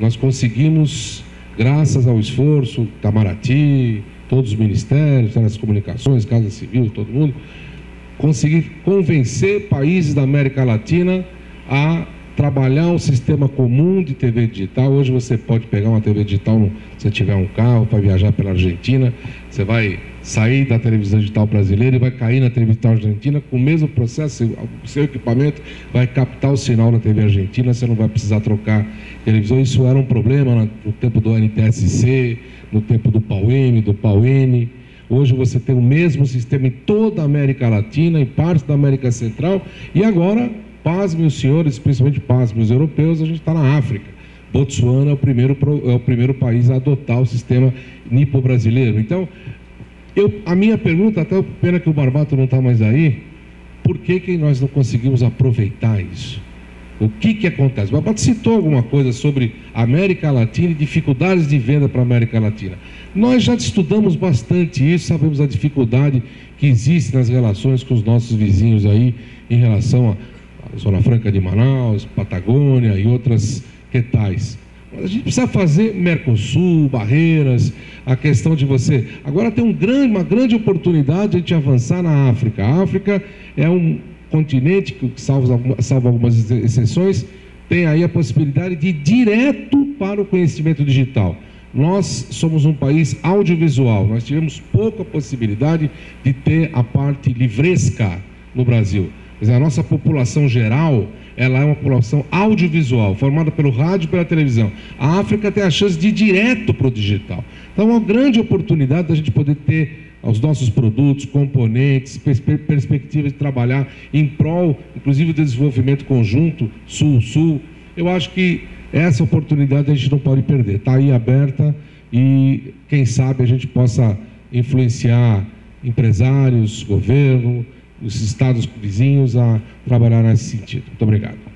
nós conseguimos, graças ao esforço, Itamaraty, todos os ministérios, telecomunicações, Casa Civil, todo mundo, conseguir convencer países da América Latina a trabalhar um sistema comum de TV digital. Hoje você pode pegar uma TV digital se você tiver um carro para viajar pela Argentina, você vai sair da televisão digital brasileira e vai cair na televisão argentina com o mesmo processo, o seu equipamento vai captar o sinal na TV argentina, você não vai precisar trocar televisão. Isso era um problema no tempo do NTSC, no tempo do PAUM, do PAUN. Hoje você tem o mesmo sistema em toda a América Latina, em parte da América Central, e agora, pasmem os senhores, principalmente pasmem os europeus, a gente está na África. Botsuana é o, primeiro, é o primeiro país a adotar o sistema nipo-brasileiro. Então, eu, a minha pergunta, até pena que o Barbato não está mais aí, por que, que nós não conseguimos aproveitar isso? O que, que acontece? O Barbato citou alguma coisa sobre América Latina e dificuldades de venda para a América Latina. Nós já estudamos bastante isso, sabemos a dificuldade que existe nas relações com os nossos vizinhos aí em relação à Zona Franca de Manaus, Patagônia e outras que tais. A gente precisa fazer Mercosul, barreiras, a questão de você. Agora tem um grande, uma grande oportunidade de avançar na África. A África é um continente que, salvo, salvo algumas exceções, tem aí a possibilidade de ir direto para o conhecimento digital. Nós somos um país audiovisual, nós tivemos pouca possibilidade de ter a parte livresca no Brasil. Mas a nossa população geral, ela é uma população audiovisual, formada pelo rádio e pela televisão. A África tem a chance de ir direto para o digital. Então é uma grande oportunidade da gente poder ter os nossos produtos, componentes, pers perspectivas de trabalhar em prol, inclusive, do desenvolvimento conjunto Sul-Sul. Eu acho que essa oportunidade a gente não pode perder. Está aí aberta e, quem sabe, a gente possa influenciar empresários, governo, os estados vizinhos a trabalhar nesse sentido. Muito obrigado.